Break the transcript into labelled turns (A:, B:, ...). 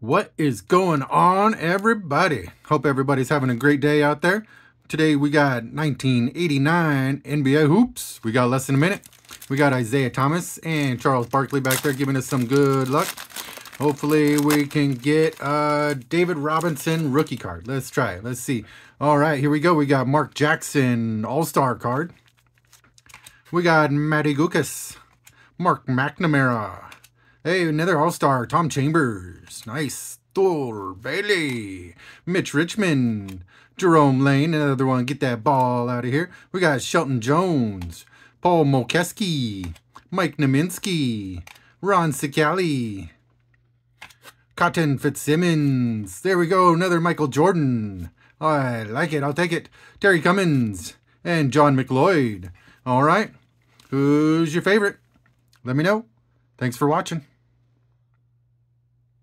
A: What is going on, everybody? Hope everybody's having a great day out there. Today we got 1989 NBA hoops. We got less than a minute. We got Isiah Thomas and Charles Barkley back there giving us some good luck. Hopefully we can get a David Robinson rookie card. Let's try it. Let's see. All right, here we go. We got Mark Jackson All-Star card. We got Matty Guokas, Mark McNamara, Hey, another All-Star, Tom Chambers. Nice. Thurl Bailey. Mitch Richmond. Jerome Lane, another one. Get that ball out of here. We got Shelton Jones. Paul Mokeski. Mike Naminsky. Rony Seikaly. Cotton Fitzsimmons. There we go. Another Michael Jordan. I like it. I'll take it. Terry Cummings. And John McLeod. All right. Who's your favorite? Let me know. Thanks for watching.